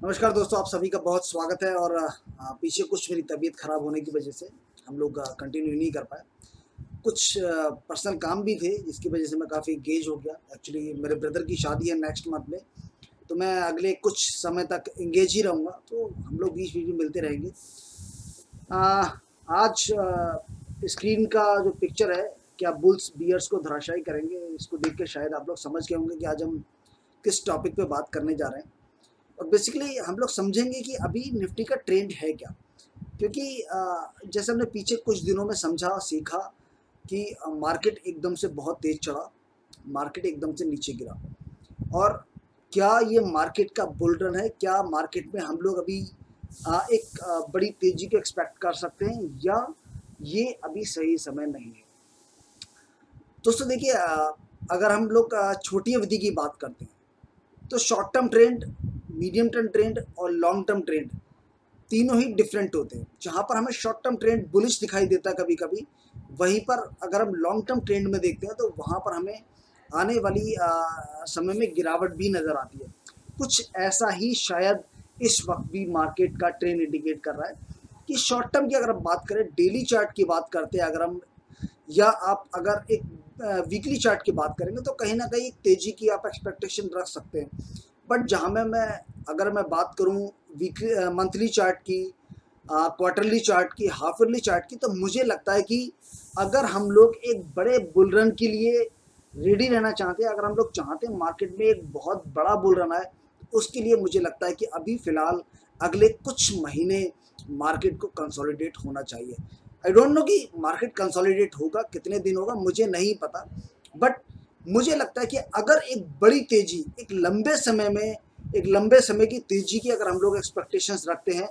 नमस्कार दोस्तों आप सभी का बहुत स्वागत है और पीछे कुछ मेरी तबीयत खराब होने की वजह से हम लोग कंटिन्यू नहीं कर पाए। कुछ पर्सनल काम भी थे जिसकी वजह से मैं काफ़ी गेज हो गया। एक्चुअली मेरे ब्रदर की शादी है नेक्स्ट मंथ में तो मैं अगले कुछ समय तक इंगेज ही रहूँगा। तो हम लोग बीच बीच में मिलते रहेंगे। आ, आज स्क्रीन का जो पिक्चर है क्या बुल्स बियर्स को धराशायी करेंगे इसको देख के शायद आप लोग समझ गए होंगे कि आज हम किस टॉपिक पे बात करने जा रहे हैं। और बेसिकली हम लोग समझेंगे कि अभी निफ्टी का ट्रेंड है क्या। क्योंकि जैसे हमने पीछे कुछ दिनों में समझा, सीखा कि मार्केट एकदम से बहुत तेज़ चढ़ा मार्केट एकदम से नीचे गिरा। और क्या ये मार्केट का बुल रन है, क्या मार्केट में हम लोग अभी एक बड़ी तेज़ी को एक्सपेक्ट कर सकते हैं या ये अभी सही समय नहीं है। दोस्तों देखिए अगर हम लोग छोटी अवधि की बात करते हैं तो short term trend medium term trend और लॉन्ग टर्म ट्रेंड तीनों ही डिफरेंट होते हैं। जहाँ पर हमें शॉर्ट टर्म ट्रेंड बुलिश दिखाई देता है कभी कभी वहीं पर अगर हम लॉन्ग टर्म ट्रेंड में देखते हैं तो वहाँ पर हमें आने वाली आ, समय में गिरावट भी नज़र आती है। कुछ ऐसा ही शायद इस वक्त भी मार्केट का ट्रेंड इंडिकेट कर रहा है कि शॉर्ट टर्म की अगर हम बात करें डेली चार्ट की बात करते हैं अगर हम या आप अगर एक वीकली चार्ट की बात करेंगे तो कहीं ना कहीं एक तेज़ी की आप एक्सपेक्टेशन रख सकते हैं। बट जहाँ में, मैं, अगर मैं बात करूँ वीकली मंथली चार्ट की क्वार्टरली चार्ट की हाफ़ ईयरली चार्ट की तो मुझे लगता है कि अगर हम लोग एक बड़े बुल रन के लिए रेडी रहना चाहते हैं, अगर हम लोग चाहते हैं मार्केट में एक बहुत बड़ा बुल रन आए, उसके लिए मुझे लगता है कि अभी फ़िलहाल अगले कुछ महीने मार्केट को कंसोलिडेट होना चाहिए। आई डोंट नो कि मार्केट कंसोलिडेट होगा, कितने दिन होगा, मुझे नहीं पता। बट मुझे लगता है कि अगर एक बड़ी तेज़ी, एक लंबे समय में, एक लंबे समय की तेज़ी की अगर हम लोग एक्सपेक्टेशंस रखते हैं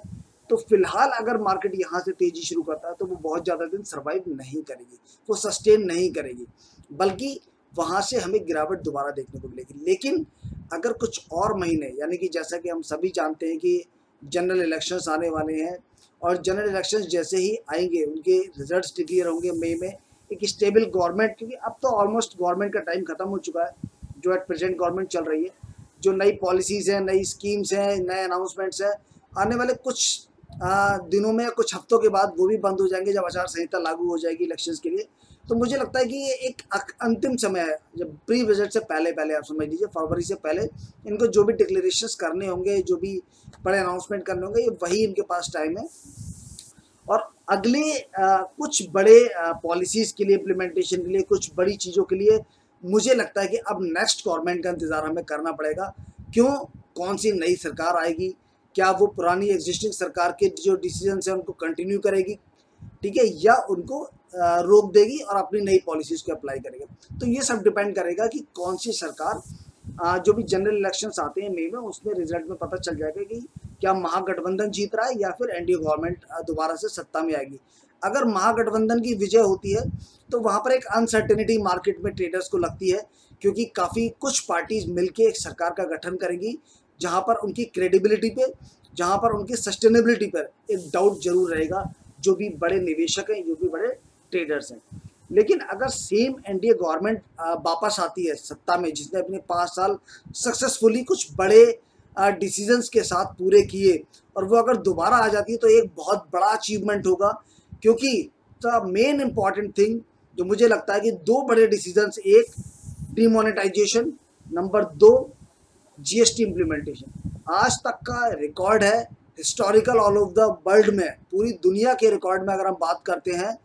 तो फ़िलहाल अगर मार्केट यहाँ से तेज़ी शुरू करता है तो वो बहुत ज़्यादा दिन सर्वाइव नहीं करेगी, वो सस्टेन नहीं करेगी। बल्कि वहाँ से हमें गिरावट दोबारा देखने को मिलेगी। लेकिन अगर कुछ और महीने, यानी कि जैसा कि हम सभी जानते हैं कि जनरल इलेक्शंस आने वाले हैं, और जनरल इलेक्शंस जैसे ही आएँगे, उनके रिजल्ट्स डिक्लेयर होंगे मई में एक स्टेबल गवर्नमेंट क्योंकि अब तो ऑलमोस्ट गवर्नमेंट का टाइम खत्म हो चुका है जो एट प्रेजेंट गवर्नमेंट चल रही है जो नई पॉलिसीज़ हैं नई स्कीम्स हैं नए अनाउंसमेंट्स हैं आने वाले कुछ आ, दिनों में कुछ हफ्तों के बाद वो भी बंद हो जाएँगे जब आचार संहिता लागू हो जाएगी इलेक्शन के लिए। तो मुझे लगता है कि ये एक अंतिम समय है जब प्री बजट से पहले पहले आप समझ लीजिए फरवरी से पहले इनको जो भी डिक्लेरेशन करने होंगे जो भी बड़े अनाउंसमेंट करने होंगे ये वही इनके पास टाइम है। और अगले आ, कुछ बड़े पॉलिसीज़ के लिए इम्प्लीमेंटेशन के लिए कुछ बड़ी चीज़ों के लिए मुझे लगता है कि अब नेक्स्ट गवर्नमेंट का इंतज़ार हमें करना पड़ेगा। क्यों? कौन सी नई सरकार आएगी? क्या वो पुरानी एग्जिस्टिंग सरकार के जो डिसीज़न है उनको कंटिन्यू करेगी? ठीक है या उनको रोक देगी और अपनी नई पॉलिसीज़ को अप्लाई करेगा। तो ये सब डिपेंड करेगा कि कौन सी सरकार जो भी जनरल इलेक्शंस आते हैं मई में उसमें रिज़ल्ट में पता चल जाएगा कि क्या महागठबंधन जीत रहा है या फिर एनडीए गवर्नमेंट दोबारा से सत्ता में आएगी? अगर महागठबंधन की विजय होती है तो वहाँ पर एक अनसर्टेनिटी मार्केट में ट्रेडर्स को लगती है, क्योंकि काफ़ी कुछ पार्टीज़ मिलके एक सरकार का गठन करेंगी, जहाँ पर उनकी क्रेडिबिलिटी पे, जहाँ पर उनकी सस्टेनेबिलिटी पर एक डाउट ज़रूर रहेगा, जो भी बड़े निवेशक हैं, जो भी बड़े ट्रेडर्स हैं। लेकिन अगर सेम एनडीए गवर्नमेंट वापस आती है सत्ता में, जिसने अपने पाँच साल सक्सेसफुली कुछ बड़े डिसीजंस के साथ पूरे किए और वो अगर दोबारा आ जाती है तो एक बहुत बड़ा अचीवमेंट होगा, क्योंकि द मेन इंपॉर्टेंट थिंग जो मुझे लगता है कि दो बड़े डिसीजंस एक डिमोनेटाइजेशन नंबर दो जीएसटी इम्प्लीमेंटेशन आज तक का रिकॉर्ड है historical all of the world में, पूरी दुनिया के रिकॉर्ड में अगर हम बात करते हैं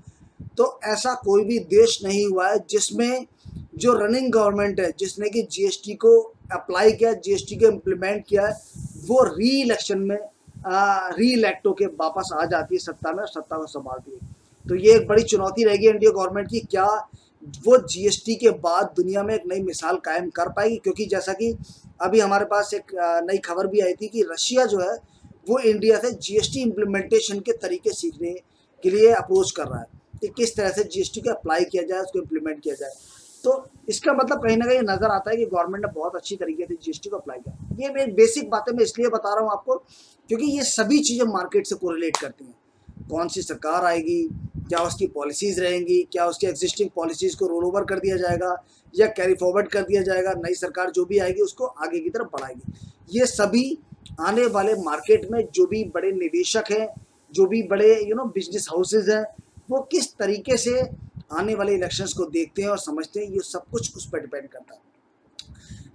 तो ऐसा कोई भी देश नहीं हुआ है जिसमें जो रनिंग गवर्नमेंट है, जिसने कि जीएसटी को अप्लाई किया जीएसटी को इम्प्लीमेंट किया है वो री इलेक्शन में री इलेक्ट होकर वापस आ जाती है सत्ता में, सत्ता को संभालती है। तो ये एक बड़ी चुनौती रहेगी एनडीए गवर्नमेंट की, क्या वो जीएसटी के बाद दुनिया में एक नई मिसाल कायम कर पाएगी? क्योंकि जैसा कि अभी हमारे पास एक नई खबर भी आई थी कि रशिया जो है, वो इंडिया से जीएसटी इम्प्लीमेंटेशन के तरीके सीखने के लिए अप्रोच कर रहा है। कि किस तरह से जीएसटी को अप्लाई किया जाए, उसको इम्प्लीमेंट किया जाए। तो इसका मतलब कहीं ना कहीं नज़र आता है कि गवर्नमेंट ने बहुत अच्छी तरीके से जीएसटी को अप्लाई किया। ये मैं बेसिक बातें मैं इसलिए बता रहा हूँ आपको, क्योंकि ये सभी चीज़ें मार्केट से कोरिलेट करती हैं। कौन सी सरकार आएगी, क्या उसकी पॉलिसीज़ रहेंगी, क्या उसकी एग्जिस्टिंग पॉलिसीज़ को रोल ओवर कर दिया जाएगा, या कैरी फॉरवर्ड कर दिया जाएगा, नई सरकार जो भी आएगी उसको आगे की तरफ़ बढ़ाएगी। ये सभी आने वाले मार्केट में जो भी बड़े निवेशक हैं, जो भी बड़े यू नो बिज़नेस हाउसेज हैं, वो किस तरीके से आने वाले इलेक्शंस को देखते हैं और समझते हैं, ये सब कुछ उस पर डिपेंड करता है।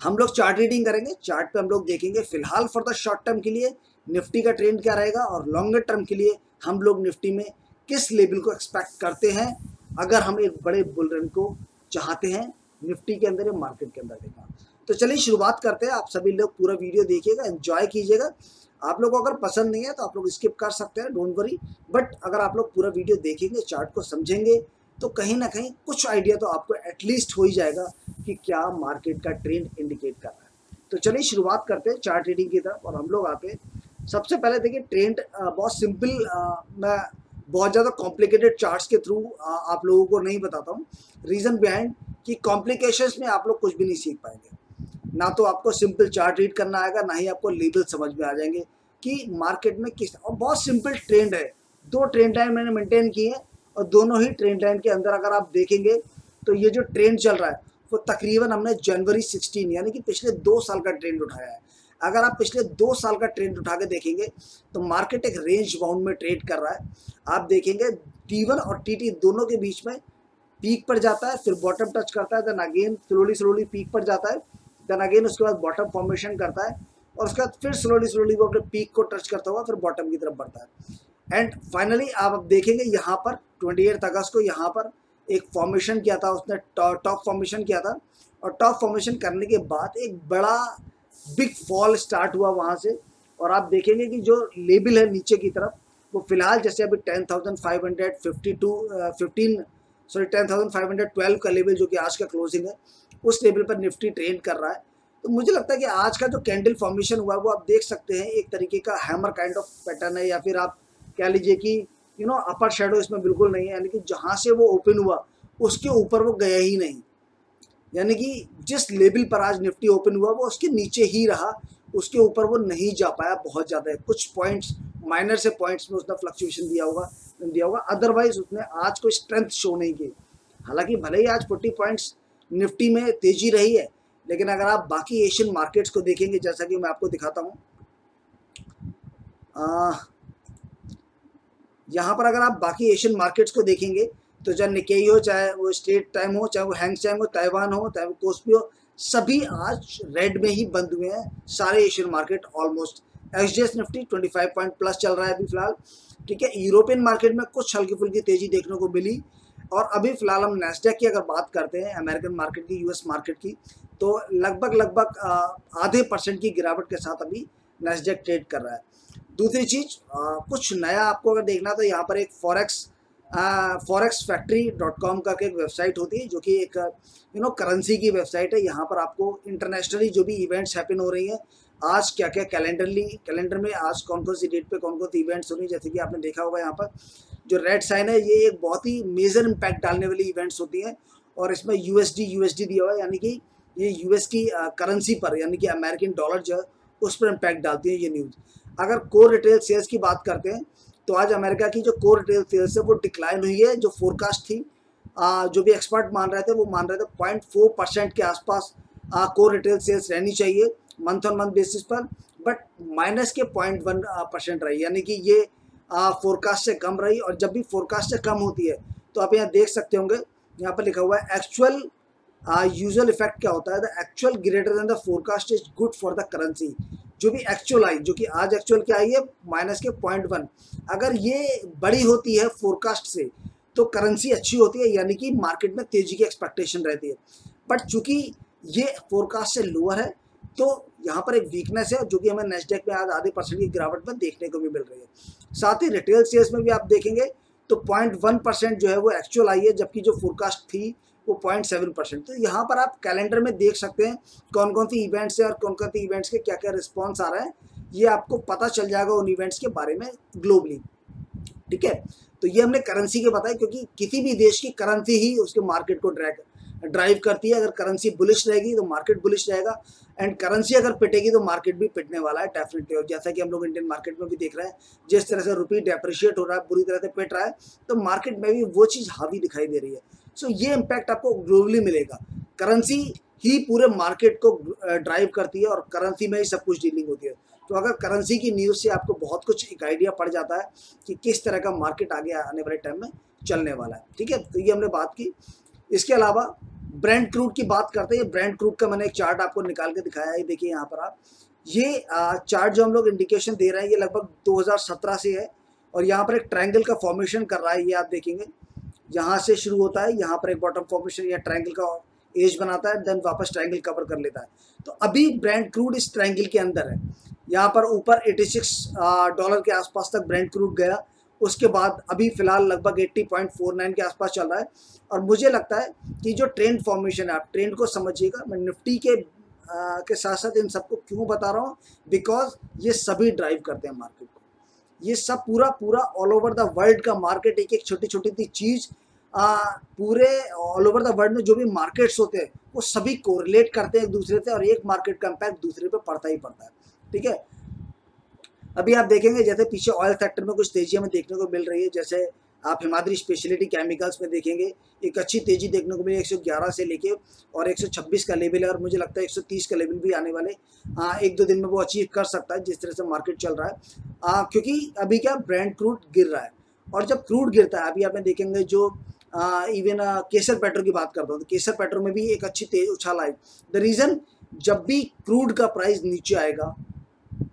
हम लोग चार्ट रीडिंग करेंगे चार्ट पे हम लोग देखेंगे, फ़िलहाल फॉर द शॉर्ट टर्म के लिए, निफ्टी का ट्रेंड क्या रहेगा और लॉन्गर टर्म के लिए हम लोग निफ्टी में किस लेवल को एक्सपेक्ट करते हैं? अगर हम एक बड़े बुल रन को चाहते हैं, निफ्टी के अंदर या मार्केट के अंदर देखा तो चलिए शुरुआत करते हैं। आप सभी लोग पूरा वीडियो देखिएगा एंजॉय कीजिएगा। आप लोग को अगर पसंद नहीं है तो आप लोग स्किप कर सकते हैं डोंट वरी बट अगर आप लोग पूरा वीडियो देखेंगे चार्ट को समझेंगे तो कहीं ना कहीं कुछ आइडिया तो आपको एटलीस्ट हो ही जाएगा कि क्या मार्केट का ट्रेंड इंडिकेट कर रहा है। तो चलिए शुरुआत करते हैं चार्ट रीडिंग की तरफ़ और हम लोग आते हैं। सबसे पहले देखिए ट्रेंड बहुत सिंपल मैं बहुत ज़्यादा कॉम्प्लिकेटेड चार्ट्स के थ्रू आप लोगों को नहीं बताता हूँ। रीज़न बिहाइंड कि कॉम्प्लिकेशंस में आप लोग कुछ भी नहीं सीख पाएँगे। ना तो आपको सिंपल चार्ट रीड करना आएगा, ना ही आपको लेबल समझ में आ जाएँगे कि मार्केट में किस, और बहुत सिंपल ट्रेंड है। दो ट्रेंड लाइन मैंने मेंटेन किए हैं। और दोनों ही ट्रेंड लाइन के अंदर अगर आप देखेंगे तो ये जो ट्रेंड चल रहा है, वो तकरीबन हमने जनवरी 16 यानी कि पिछले दो साल का ट्रेंड उठाया है। अगर आप पिछले दो साल का ट्रेंड उठा के देखेंगे तो मार्केट एक रेंज बाउंड में ट्रेड कर रहा है। आप देखेंगे टी और टी दोनों के बीच में पीक पर जाता है, फिर बॉटम टच करता है then again slowly slowly peak पर जाता है देन अगेन उसके बाद बॉटम फॉर्मेशन करता है, और उसके बाद फिर स्लोली स्लोली वो अपने पीक को टच करता हुआ फिर बॉटम की तरफ़ बढ़ता है। एंड फाइनली आप अब देखेंगे यहाँ पर ट्वेंटी एट अगस्त को यहाँ पर एक फॉर्मेशन किया था, उसने टॉप फॉर्मेशन किया था। और टॉप फॉर्मेशन करने के बाद एक बड़ा बिग फॉल स्टार्ट हुआ वहाँ से। और आप देखेंगे कि जो लेबल है नीचे की तरफ़, वो फ़िलहाल जैसे अभी ten thousand five hundred fifty two fifteen sorry ten thousand five hundred twelve का लेवल जो कि आज का क्लोजिंग है, उस लेवल पर निफ्टी ट्रेंड कर रहा है। तो मुझे लगता है कि आज का जो कैंडल फॉर्मेशन हुआ है वो आप देख सकते हैं, एक तरीके का हैमर काइंड ऑफ़ पैटर्न है या फिर आप कह लीजिए कि यू नो अपर शेडो इसमें बिल्कुल नहीं है, यानी कि जहाँ से वो ओपन हुआ, उसके ऊपर वो गया ही नहीं। यानी कि जिस लेवल पर आज निफ्टी ओपन हुआ, वो उसके नीचे ही रहा, उसके ऊपर वो नहीं जा पाया बहुत ज़्यादा। है कुछ पॉइंट्स माइनर से पॉइंट्स में उसने फ्लक्चुएशन दिया होगा दिया होगा। अदरवाइज़ उसने आज कोई स्ट्रेंथ शो नहीं की। हालाँकि भले ही आज 40 पॉइंट्स निफ्टी में तेज़ी रही है, लेकिन अगर आप बाकी एशियन मार्केट्स को देखेंगे, जैसा कि मैं आपको दिखाता हूँ यहाँ पर अगर आप बाकी एशियन मार्केट्स को देखेंगे तो चाहे निकेई हो, चाहे वो स्टेट टाइम हो, चाहे वो हैंग हो ताइवान हो, चाहे वो कोस्पी हो, सभी आज रेड में ही बंद हुए हैं सारे Asian market almost H D S Nifty twenty five point plus चल रहा है अभी फ़िलहाल। ठीक है यूरोपियन मार्केट में कुछ हल्की फुल्की तेज़ी देखने को मिली। और अभी फ़िलहाल हम नेस्डेक की अगर बात करते हैं अमेरिकन मार्केट की यूएस मार्केट की तो लगभग लगभग आधे परसेंट की गिरावट के साथ अभी नेस्डेक ट्रेड कर रहा है। दूसरी चीज़ कुछ नया आपको अगर देखना तो यहाँ पर एक forex forex factory dot com का एक वेबसाइट होती है, जो कि एक यू नो करेंसी की वेबसाइट है। यहाँ पर आपको इंटरनेशनली जो भी इवेंट्स हैपन हो रही हैं, आज क्या क्या कैलेंडरली कैलेंडर में आज कौन कौन सी डेट पे कौन कौन सी इवेंट्स हो रही है, जैसे कि आपने देखा होगा यहाँ पर, जो रेड साइन है, ये एक बहुत ही मेजर इम्पैक्ट डालने वाली इवेंट्स होती हैं। और इसमें यू एस दिया हुआ है, यानी कि ये यूएस की करेंसी पर, यानी कि अमेरिकन डॉलर जो है, उस पर इम्पैक्ट डालती है ये न्यूज़ अगर कोर रिटेल सेल्स की बात करते हैं तो आज अमेरिका की जो कोर रिटेल सेल्स है वो डिक्लाइन हुई है जो फोरकास्ट थी आ, जो भी एक्सपर्ट मान रहे थे वो मान रहे थे पॉइंट फोर परसेंट के आसपास कोर रिटेल सेल्स रहनी चाहिए मंथ ऑन मंथ बेसिस पर बट माइनस के पॉइंट वन परसेंट रही यानी कि ये फोरकास्ट से कम रही और जब भी फोरकास्ट से कम होती है तो आप यहाँ देख सकते होंगे यहाँ पर लिखा हुआ है एक्चुअल यूजल इफ़ेक्ट क्या होता है? The actual greater than the forecast is good for the currency जो भी एक्चुअल आई, जो कि आज एक्चुअल क्या आई है माइनस के पॉइंट वन अगर ये बड़ी होती है फोरकास्ट से तो करेंसी अच्छी होती है, यानी कि मार्केट में तेज़ी की एक्सपेक्टेशन रहती है। बट चूँकि ये फोरकास्ट से लोअर है तो यहाँ पर एक वीकनेस है, जो कि हमें नेक्स्ट में आज आधे परसेंट की गिरावट में देखने को भी मिल रही है। साथ ही रिटेल सेल्स में भी आप देखेंगे तो पॉइंट वन परसेंट जो है वो एक्चुअल आई है, जबकि जो फोरकास्ट थी वो पॉइंट सेवन परसेंट। तो यहाँ पर आप कैलेंडर में देख सकते हैं कौन कौन सी इवेंट्स है और कौन कौन सी इवेंट्स के क्या क्या रिस्पॉन्स आ रहा है। ये आपको पता चल जाएगा उन इवेंट्स के बारे में ग्लोबली ठीक है? तो ये हमने करेंसी के बताया, क्योंकि किसी भी देश की करेंसी ही उसके मार्केट को ड्रैग ड्राइव करती है। अगर करेंसी बुलिश रहेगी तो मार्केट बुलिश रहेगा। एंड करेंसी अगर पिटेगी तो मार्केट भी पिटने वाला है डेफिनेटली और जैसा कि हम लोग इंडियन मार्केट में भी देख रहे हैं, जिस तरह से रुपी डेप्रिशिएट हो रहा है, बुरी तरह से पिट रहा है तो मार्केट में भी वो चीज़ हावी दिखाई दे रही है। सो ये इम्पैक्ट आपको ग्लोबली मिलेगा। करेंसी ही पूरे मार्केट को ड्राइव करती है और करेंसी में ही सब कुछ डीलिंग होती है। तो अगर करेंसी की न्यूज़ से आपको बहुत कुछ एक आइडिया पड़ जाता है कि किस तरह का मार्केट आगे आने वाले टाइम में चलने वाला है। ठीक है? तो ये हमने बात की। इसके अलावा ब्रांड क्रूड की बात करते हैं। ब्रांड क्रूड का मैंने एक चार्ट आपको निकाल के दिखाया है। देखिए यहाँ पर आप। ये चार्ट जो हम लोग इंडिकेशन दे रहे हैं, ये लगभग 2017 से है और यहाँ पर एक ट्रायंगल का फॉर्मेशन कर रहा है। ये आप देखेंगे। यहाँ से शुरू होता है यहाँ पर एक बॉटम फॉर्मेशन या ट्रायंगल का एज बनाता है देन वापस ट्रायंगल कवर कर लेता है। तो अभी ब्रांड क्रूड इस ट्रायंगल के अंदर है। यहाँ पर ऊपर 86 डॉलर के आसपास तक ब्रांड क्रूड गया। उसके बाद अभी फ़िलहाल लगभग 80.49 के आसपास चल रहा है। और मुझे लगता है कि जो ट्रेंड फॉर्मेशन है आप ट्रेंड को समझिएगा। मैं निफ्टी के आ, के साथ साथ इन सबको क्यों बता रहा हूँ? बिकॉज़ ये सभी ड्राइव करते हैं मार्केट को। ये सब पूरा पूरा ऑल ओवर द वर्ल्ड का मार्केट एक एक छोटी छोटी सी चीज़ पूरे ऑल ओवर द वर्ल्ड में जो भी मार्केट्स होते हैं, वो सभी कोरिलेट करते हैं एक दूसरे से और एक मार्केट का इम्पैक्ट दूसरे पे पड़ता ही पड़ता है। ठीक है? अभी आप देखेंगे, जैसे पीछे ऑयल सेक्टर में कुछ तेज़ी हमें देखने को मिल रही है, जैसे आप हिमाद्री स्पेशलिटी केमिकल्स में देखेंगे एक अच्छी तेज़ी देखने को मिली 111 से लेके और 126 का लेवल है और मुझे लगता है 130 का लेवल भी आने वाले। आ, एक दो दिन में वो अचीव कर सकता है जिस तरह से मार्केट चल रहा है। आ, क्योंकि अभी क्या ब्रांड क्रूड गिर रहा है और जब क्रूड गिरता है अभी आपने देखेंगे जो आ, इवन आ, केसर पेट्रोल की बात करता हूँ तो केसर पेट्रोल में भी एक अच्छी तेज उछाल आई। द रीज़न जब भी क्रूड का प्राइस नीचे आएगा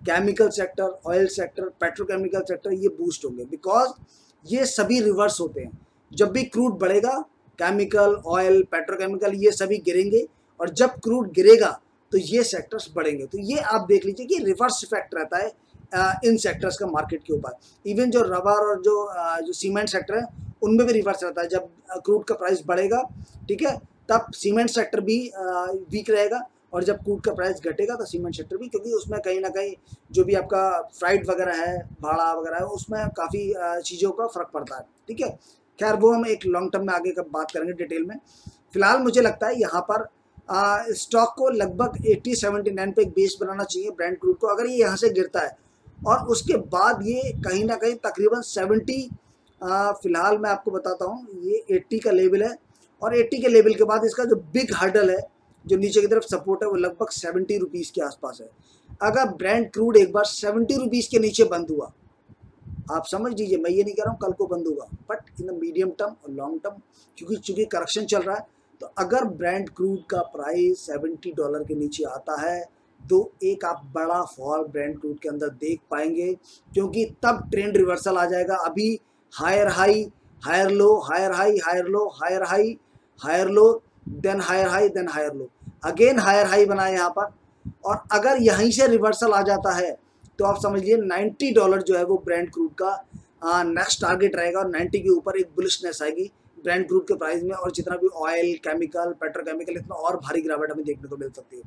chemical sector oil sector petrochemical sector ये बूस्ट होंगे। बिकॉज़ ये सभी रिवर्स होते हैं। जब भी क्रूड बढ़ेगा केमिकल ऑयल पेट्रोकेमिकल ये सभी गिरेंगे और जब क्रूड गिरेगा तो ये सेक्टर्स बढ़ेंगे। तो ये आप देख लीजिए कि रिवर्स इफ़ेक्ट रहता है इन सेक्टर्स का मार्केट के ऊपर। इवन जो रबर और जो जो सीमेंट सेक्टर है, उनमें भी रिवर्स रहता है। जब क्रूड का प्राइस बढ़ेगा, ठीक है, तब सीमेंट सेक्टर भी वीक रहेगा। और जब क्रूड का प्राइस घटेगा तो सीमेंट सेक्टर भी, क्योंकि उसमें कहीं ना कहीं जो भी आपका फ्राइट वगैरह है, भाड़ा वगैरह है, उसमें काफ़ी चीज़ों का फ़र्क पड़ता है, ठीक है? खैर, वो हम एक लॉन्ग टर्म में आगे कब बात करेंगे डिटेल में। फ़िलहाल मुझे लगता है यहाँ पर स्टॉक को लगभग 80 79 पे एक बेस बनाना चाहिए ब्रांड क्रूड को, अगर ये यहाँ से गिरता है। और उसके बाद ये कहीं ना कहीं तकरीबन 70 फ़िलहाल मैं आपको बताता हूँ, ये 80 का लेवल है। और 80 के लेवल के बाद इसका जो बिग हर्डल है जो नीचे की तरफ़ सपोर्ट है, वो लगभग सेवेंटी रुपीज़ के आसपास है। अगर ब्रांड क्रूड एक बार सेवेंटी रुपीज़ के नीचे बंद हुआ, आप समझ लीजिए, मैं ये नहीं कह रहा हूँ कल को बंद होगा but in the medium term और लॉन्ग टर्म क्योंकि चूँकि करेक्शन चल रहा है तो अगर ब्रांड क्रूड का प्राइस सेवेंटी डॉलर के नीचे आता है तो एक आप बड़ा फॉल ब्रांड क्रूड के अंदर देख पाएँगे, क्योंकि तब ट्रेंड रिवर्सल आ जाएगा। अभी higher high higher low higher high higher low higher high higher low then higher high then higher low again higher high बनाए यहाँ पर। और अगर यहीं से रिवर्सल आ जाता है तो आप समझिए 90 डॉलर जो है वो ब्रांड क्रूड का नेक्स्ट टारगेट रहेगा और 90 के ऊपर एक बुलिशनेस आएगी ब्रांड क्रूड के प्राइस में और जितना भी ऑयल केमिकल पेट्रोकेमिकल इतना और भारी गिरावट हमें देखने को मिल सकती है।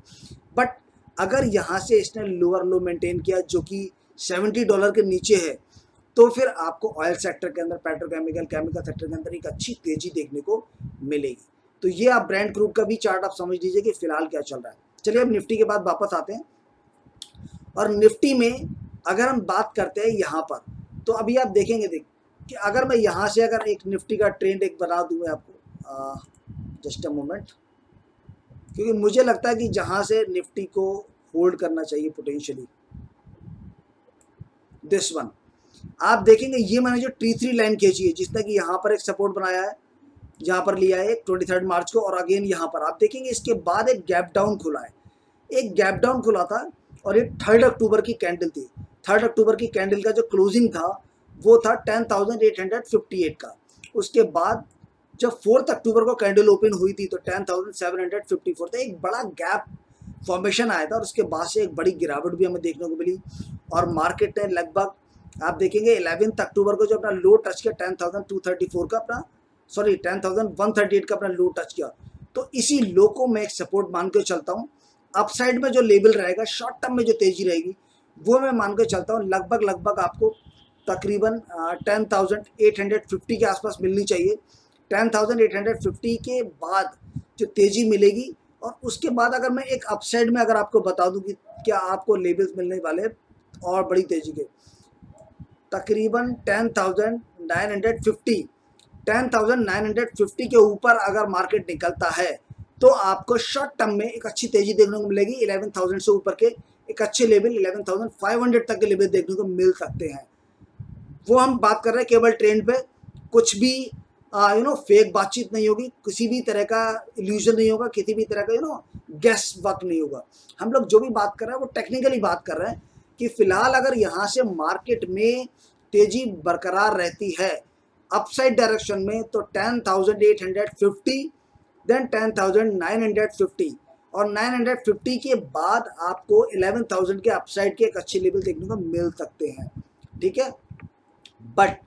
बट अगर यहाँ से इसने लोअर लो मेंटेन किया जो कि 70 डॉलर के नीचे है तो फिर आपको ऑयल सेक्टर के अंदर पेट्रोकेमिकल केमिकल सेक्टर के अंदर एक अच्छी तेज़ी देखने को मिलेगी। तो ये आप ब्रांड ग्रुप का भी चार्ट आप समझ लीजिए कि फ़िलहाल क्या चल रहा है। चलिए अब निफ्टी के बाद वापस आते हैं। और निफ्टी में अगर हम बात करते हैं यहाँ पर तो अभी आप देखेंगे देख कि अगर मैं यहाँ से अगर एक निफ्टी का ट्रेंड एक बना दूँ मैं आपको जस्ट अ मोमेंट क्योंकि मुझे लगता है कि जहाँ से निफ्टी को होल्ड करना चाहिए पोटेंशियली दिस वन आप देखेंगे ये मैंने जो टी थ्री लाइन खींची है, जिसने कि यहाँ पर एक सपोर्ट बनाया है यहाँ पर लिया है ट्वेंटी थर्ड मार्च को, और अगेन यहाँ पर। आप देखेंगे इसके बाद एक गैप डाउन खुला है। एक गैप डाउन खुला था, और ये थर्ड अक्टूबर की कैंडल थी। थर्ड अक्टूबर की कैंडल का जो क्लोजिंग था, वो था ten thousand eight hundred fifty eight का। उसके बाद जब फोर्थ अक्टूबर को कैंडल ओपन हुई थी तो ten thousand seven hundred fifty four था। एक बड़ा गैप फॉर्मेशन आया था, और उसके बाद से एक बड़ी गिरावट भी हमें देखने को मिली। और मार्केट ने लगभग, आप देखेंगे इलेवेंथ अक्टूबर को जो अपना लो टच किया ten thousand two thirty four का अपना sorry ten thousand one thirty eight का अपना लो टच किया। तो इसी लो को मैं एक सपोर्ट मान के चलता हूँ। अपसाइड में जो लेवल रहेगा शॉर्ट टर्म में जो तेज़ी रहेगी, वो मैं मान के चलता हूँ। लगभग लगभग आपको तकरीबन ten thousand eight hundred fifty के आसपास मिलनी चाहिए। Ten thousand eight hundred fifty के बाद जो तेज़ी मिलेगी, और उसके बाद अगर मैं एक अपसाइड में अगर आपको बता दूँ कि क्या आपको लेवल्स मिलने वाले और बड़ी तेज़ी के। तकरीबन ten thousand nine hundred fifty ten thousand nine hundred fifty के ऊपर अगर मार्केट निकलता है तो आपको शॉर्ट टर्म में एक अच्छी तेज़ी देखने को मिलेगी। इलेवन थाउज़ेंड से ऊपर के एक अच्छे लेवल 11,500 तक के लेवल देखने को मिल सकते हैं। वो हम बात कर रहे हैं केवल ट्रेंड पे। कुछ भी यू नो फेक बातचीत नहीं होगी। किसी भी तरह का इल्यूजन नहीं होगा। किसी भी तरह का यू नो गैस वर्क नहीं होगा। हम लोग जो भी बात कर रहे हैं वो टेक्निकली बात कर रहे हैं कि फ़िलहाल अगर यहाँ से मार्केट में तेज़ी बरकरार रहती है अपसाइड डायरेक्शन में तो ten thousand eight hundred fifty then ten thousand nine hundred fifty और 950 के बाद आपको 11,000 के अपसाइड के एक अच्छे लेवल देखने को मिल सकते हैं। ठीक है? बट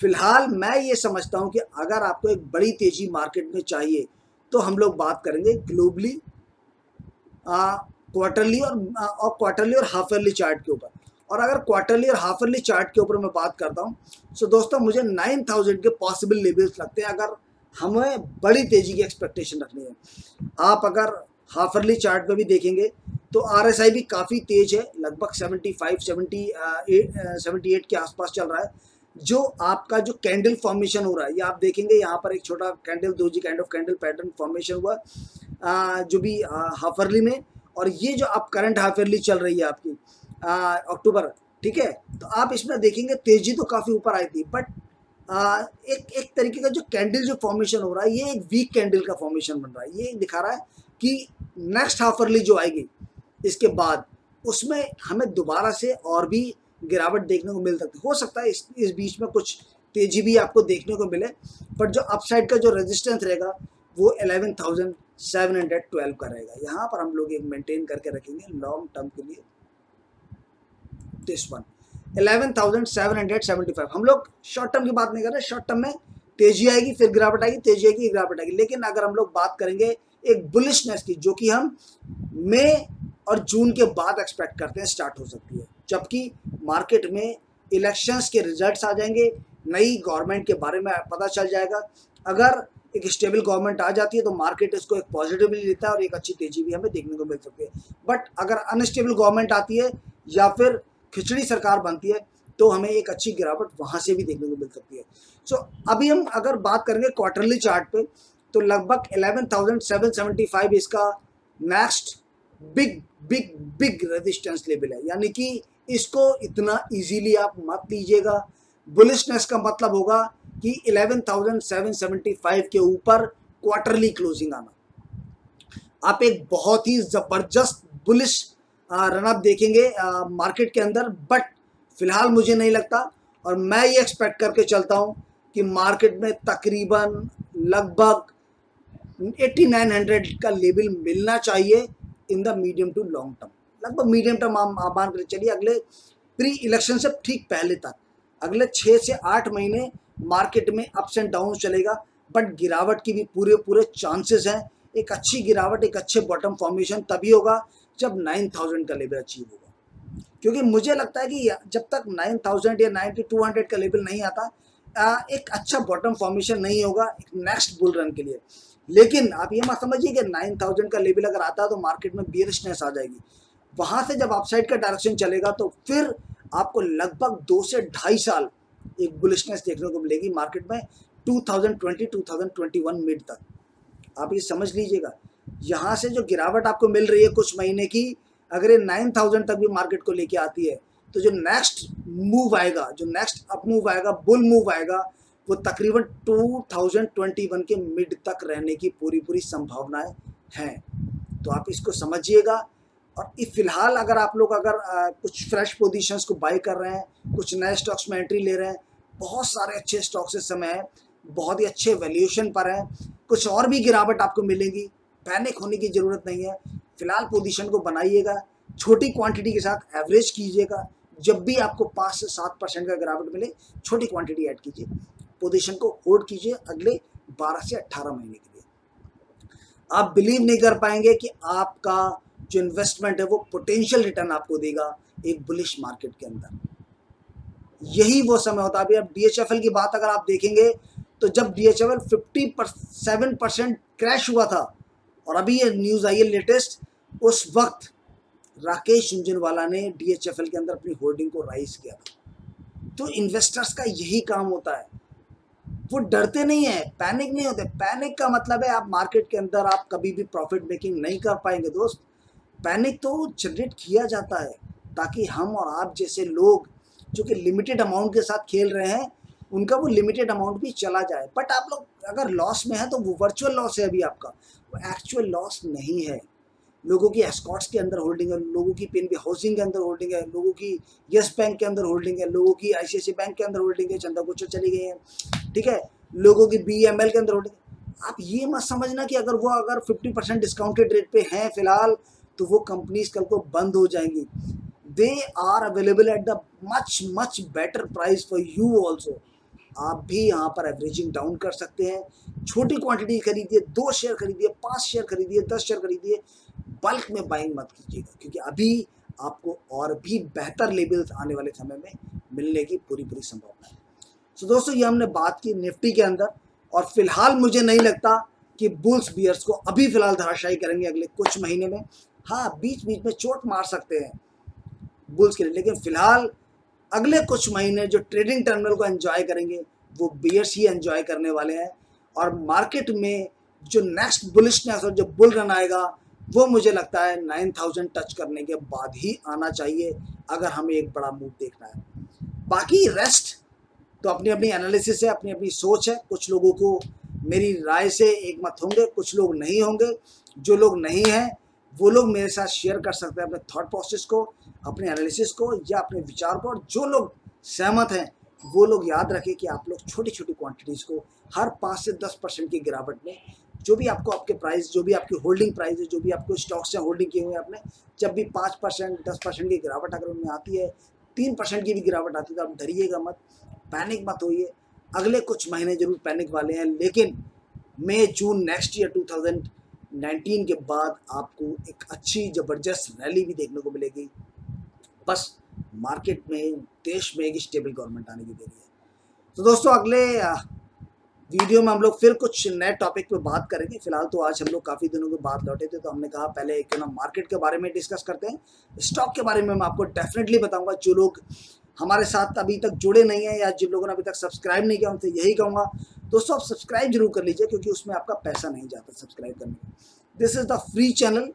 फ़िलहाल मैं ये समझता हूँ कि अगर आपको एक बड़ी तेज़ी मार्केट में चाहिए तो हम लोग बात करेंगे ग्लोबली क्वार्टरली और क्वार्टरली और हाफ़ ईयरली चार्ट के ऊपर। और अगर क्वार्टरली और हाफ़ ईयरली चार्ट के ऊपर मैं बात करता हूँ तो दोस्तों मुझे 9000 के पॉसिबल लेवल्स लगते हैं अगर हमें बड़ी तेज़ी की एक्सपेक्टेशन रखनी है। आप अगर हाफ़ ईयरली चार्ट में भी देखेंगे तो आरएसआई भी काफ़ी तेज है, लगभग 75 70 78 के आसपास चल रहा है। जो आपका जो कैंडल फॉर्मेशन हो रहा है, ये आप देखेंगे यहाँ पर एक छोटा कैंडल दो जी kind of candle pattern formation हुआ जो भी हाफ़ ईयरली में, और ये जो आप करंट हाफ़ ईयरली चल रही है आपकी अक्टूबर ठीक है? तो आप इसमें देखेंगे तेज़ी तो काफ़ी ऊपर आई थी बट आ, एक एक तरीके का जो कैंडल जो फॉर्मेशन हो रहा है ये एक वीक कैंडल का फॉर्मेशन बन रहा है। ये दिखा रहा है कि नेक्स्ट हाफ़ ईयरली जो आएगी इसके बाद उसमें हमें दोबारा से और भी गिरावट देखने को मिल सकती हो। सकता है इस इस बीच में कुछ तेज़ी भी आपको देखने को मिले बट जो अपसाइड का जो रेजिस्टेंस रहेगा वो eleven thousand seven hundred twelve का रहेगा। यहाँ पर हम लोग एक मेंटेन करके रखेंगे लॉन्ग टर्म के लिए। This one eleven thousand seven hundred seventy five हम लोग शॉर्ट टर्म की बात नहीं कर रहे शॉर्ट टर्म में तेज़ी आएगी, फिर गिरावट आएगी, तेज़ी आएगी गिरावट आएगी। लेकिन अगर हम लोग बात करेंगे एक बुलिशनेस की, जो कि हम मई और जून के बाद एक्सपेक्ट करते हैं स्टार्ट हो सकती है। जबकि मार्केट में इलेक्शंस के रिजल्ट्स आ जाएँगे, नई गवर्नमेंट के बारे में पता चल जाएगा। अगर एक स्टेबल गवर्नमेंट आ जाती है तो मार्केट इसको एक पॉजिटिवली लेता है और एक अच्छी तेज़ी भी हमें देखने को मिल सकती है। बट अगर अनस्टेबल गवर्नमेंट आती है, या फिर खिचड़ी सरकार बनती है तो हमें एक अच्छी गिरावट वहाँ से भी देखने को मिल सकती है। सो so, अभी हम अगर बात करेंगे क्वार्टरली चार्ट पे तो लगभग 11,775 इसका next big big big resistance level है। यानी कि इसको इतना इजीली आप मत लीजिएगा। बुलिशनेस का मतलब होगा कि 11,775 के ऊपर क्वार्टरली क्लोजिंग आना। आप एक बहुत ही ज़बरदस्त बुलिश रनअप देखेंगे मार्केट के अंदर बट फ़िलहाल मुझे नहीं लगता, और मैं ये एक्सपेक्ट करके चलता हूँ कि मार्केट में तकरीबन लगभग 8900 का लेवल मिलना चाहिए in the medium to long term लगभग मीडियम टर्म आप मान कर चलिए, अगले प्री इलेक्शन से ठीक पहले तक। अगले छः से आठ महीने मार्केट में अप्स एंड डाउन चलेगा बट गिरावट की भी पूरे पूरे चांसेस हैं। एक अच्छी गिरावट, एक अच्छे बॉटम फॉर्मेशन तभी होगा जब नाइन थाउज़ेंड का लेवल अचीव होगा। क्योंकि मुझे लगता है कि जब तक नाइन थाउज़ेंड या नाइन्टी टू हंड्रेड का लेवल नहीं आता एक अच्छा बॉटम फॉर्मेशन नहीं होगा नेक्स्ट बुल रन के लिए। लेकिन आप ये मत समझिए कि नाइन थाउज़ेंड का लेवल अगर आता है तो मार्केट में बियरिशनेस आ जाएगी। वहाँ से जब अपसाइड का डायरेक्शन चलेगा तो फिर आपको लगभग दो से ढाई साल एक बुलिशनेस देखने को मिलेगी मार्केट में 2020 2021 मिड तक। आप ये समझ लीजिएगा। यहाँ से जो गिरावट आपको मिल रही है कुछ महीने की अगर ये नाइन थाउज़ेंड तक भी मार्केट को लेके आती है तो जो नेक्स्ट मूव आएगा जो नेक्स्ट अप मूव आएगा बुल मूव आएगा वो तकरीबन 2021 के मिड तक रहने की पूरी पूरी संभावनाएँ हैं। तो आप इसको समझिएगा। और इस फ़िलहाल अगर आप लोग अगर आ, कुछ फ्रेश पोजीशंस को बाई कर रहे हैं कुछ नए स्टॉक्स में एंट्री ले रहे हैं बहुत सारे अच्छे स्टॉक्स इस समय हैं बहुत ही अच्छे वैल्यूएशन पर हैं कुछ और भी गिरावट आपको मिलेंगी पैनिक होने की ज़रूरत नहीं है। फ़िलहाल पोजीशन को बनाइएगा, छोटी क्वांटिटी के साथ एवरेज कीजिएगा। जब भी आपको पाँच से सात परसेंट का गिरावट मिले, छोटी क्वांटिटी ऐड कीजिए। पोजीशन को होल्ड कीजिए अगले 12 से 18 महीने के लिए। आप बिलीव नहीं कर पाएँगे कि आपका जो इन्वेस्टमेंट है, वो पोटेंशियल रिटर्न आपको देगा एक बुलिश मार्केट के अंदर। यही वो समय होता है। अभी अब डी की बात अगर आप देखेंगे तो जब D H F seven percent crash हुआ था और अभी ये न्यूज़ आई है लेटेस्ट उस वक्त राकेश झुंझुनवाला ने डी के अंदर अपनी होल्डिंग को राइज किया था। तो इन्वेस्टर्स का यही काम होता है। वो डरते नहीं है पैनिक नहीं होते। पैनिक का मतलब है आप मार्केट के अंदर आप कभी भी प्रॉफिट मेकिंग नहीं कर पाएँगे दोस्त। पैनिक तो जनरेट किया जाता है ताकि हम और आप जैसे लोग, जो कि लिमिटेड अमाउंट के साथ खेल रहे हैं, उनका वो लिमिटेड अमाउंट भी चला जाए। बट आप लोग अगर लॉस में है तो वो वर्चुअल लॉस है अभी आपका। एक्चुअल लॉस नहीं है। लोगों की एस्कॉट्स के अंदर होल्डिंग है, लोगों की पीएनबी हाउसिंग के अंदर होल्डिंग है, लोगों की यस बैंक के अंदर होल्डिंग है, लोगों की आईसीआईसी बैंक के अंदर होल्डिंग है चंदा गुच्छर चली गई है, ठीक है? लोगों की बीएमएल के अंदर होल्डिंग आप ये मत समझना कि अगर वो अगर 50 परसेंट डिस्काउंटेड रेट पे हैं फ़िलहाल तो वो कंपनीज़ कल को बंद हो जाएँगी। They are available at the much much better price for you also आप भी यहाँ पर एवरेजिंग डाउन कर सकते हैं। छोटी क्वांटिटी खरीदिए दो शेयर खरीदिए पाँच शेयर खरीदिए दस शेयर खरीदिए बल्क में बाइंग मत कीजिएगा क्योंकि अभी आपको और भी बेहतर लेवल्स आने वाले समय में मिलने की पूरी पूरी संभावना है। सो so, दोस्तों ये हमने बात की निफ्टी के अंदर और फ़िलहाल मुझे नहीं लगता कि बुल्स बियर्स को अभी फ़िलहाल धराशायी करेंगे अगले कुछ महीने में। हाँ बीच बीच में चोट मार सकते हैं बुल्स के लिए लेकिन फ़िलहाल अगले कुछ महीने जो ट्रेडिंग टर्मिनल को एंजॉय करेंगे, वो बियर्स ही एंजॉय करने वाले हैं। और मार्केट में जो नेक्स्ट बुलिशनेस और जो बुल रन आएगा, वो मुझे लगता है नाइन थाउज़ेंड टच करने के बाद ही आना चाहिए, अगर हमें एक बड़ा मूव देखना है। बाकी रेस्ट तो अपनी अपनी एनालिसिस है अपनी अपनी सोच है। कुछ लोगों को मेरी राय से एक मत होंगे, कुछ लोग नहीं होंगे। जो लोग नहीं हैं वो लोग मेरे साथ शेयर कर सकते हैं अपने थॉट प्रोसेस को, अपने एनालिसिस को, या अपने विचार को, और जो लोग सहमत हैं, वो लोग याद रखें कि आप लोग छोटी छोटी क्वांटिटीज़ को हर पाँच से दस परसेंट की गिरावट में, जो भी आपको आपके प्राइस जो भी आपकी होल्डिंग प्राइस है, जो भी आपको स्टॉक्स हैं होल्डिंग किए हुए हैं आपने, जब भी पाँच परसेंट दस परसेंट की गिरावट अगर उनमें आती है, तीन परसेंट की भी गिरावट आती है तो आप डरिएगा मत पैनिक मत होइए। अगले कुछ महीने ज़रूर पैनिक वाले हैं, लेकिन मई, जून नेक्स्ट ईयर 2019 के बाद आपको एक अच्छी ज़बरदस्त रैली भी देखने को मिलेगी। बस मार्केट में, देश में एक स्टेबल गवर्नमेंट आने की देरी है। तो दोस्तों, अगले वीडियो में हम लोग फिर कुछ नए टॉपिक पे बात करेंगे। फ़िलहाल तो आज हम लोग काफ़ी दिनों के बाद लौटे थे तो हमने कहा पहले क्यों ना मार्केट के बारे में डिस्कस करते हैं। स्टॉक के बारे में मैं आपको डेफिनेटली बताऊँगा। जो लोग हमारे साथ अभी तक जुड़े नहीं हैं या जिन लोगों ने अभी तक सब्सक्राइब नहीं किया, उनसे यही कहूँगा, दोस्तों आप सब्सक्राइब ज़रूर कर लीजिए क्योंकि उसमें आपका पैसा नहीं जाता सब्सक्राइब करने में। This is the free channel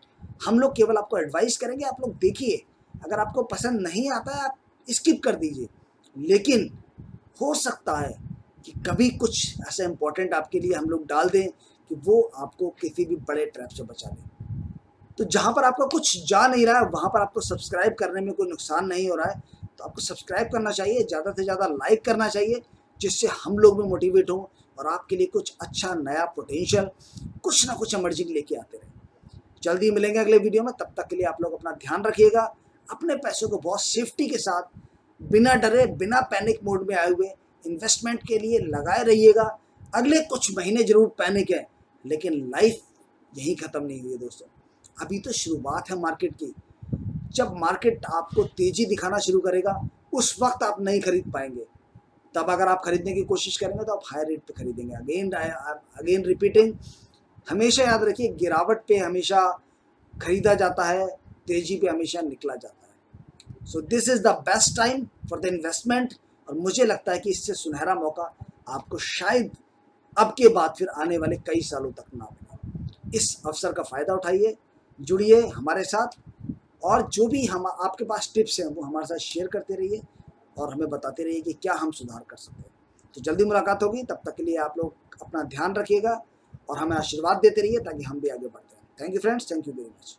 हम लोग केवल आपको एडवाइस करेंगे, आप लोग देखिए। अगर आपको पसंद नहीं आता है, आप स्किप कर दीजिए। लेकिन हो सकता है कि कभी कुछ ऐसा इंपॉर्टेंट आपके लिए हम लोग डाल दें कि वो आपको किसी भी बड़े ट्रैप से बचा दें। तो जहाँ पर आपका कुछ जा नहीं रहा है, वहाँ पर आपको सब्सक्राइब करने में कोई नुकसान नहीं हो रहा है। तो आपको सब्सक्राइब करना चाहिए, ज़्यादा से ज़्यादा लाइक करना चाहिए, जिससे हम लोग भी मोटिवेट हों और आपके लिए कुछ अच्छा नया पोटेंशियल कुछ ना कुछ एमर्जिंग लेके आते रहे। जल्दी मिलेंगे अगले वीडियो में, तब तक के लिए आप लोग अपना ध्यान रखिएगा, अपने पैसों को बहुत सेफ्टी के साथ, बिना डरे, बिना पैनिक मोड में आए हुए इन्वेस्टमेंट के लिए लगाए रहिएगा। अगले कुछ महीने ज़रूर पैनिक है, लेकिन लाइफ यही ख़त्म नहीं हुई है दोस्तों। अभी तो शुरुआत है मार्केट की। जब मार्केट आपको तेज़ी दिखाना शुरू करेगा, उस वक्त आप नहीं खरीद पाएँगे। तब अगर आप खरीदने की कोशिश करेंगे तो आप हाई रेट पे खरीदेंगे। अगेन अगेन रिपीटिंग हमेशा याद रखिए, गिरावट पे हमेशा खरीदा जाता है, तेज़ी पे हमेशा निकला जाता है। So this is the best time for the investment और मुझे लगता है कि इससे सुनहरा मौका आपको शायद अब के बाद फिर आने वाले कई सालों तक ना मिले। इस अवसर का फ़ायदा उठाइए, जुड़िए हमारे साथ। और जो भी हम, आपके पास टिप्स हैं, वो हमारे साथ शेयर करते रहिए और हमें बताते रहिए कि क्या हम सुधार कर सकते हैं। तो जल्दी मुलाकात होगी, तब तक के लिए आप लोग अपना ध्यान रखिएगा और हमें आशीर्वाद देते रहिए ताकि हम भी आगे बढ़ते हैं thank you friends thank you very much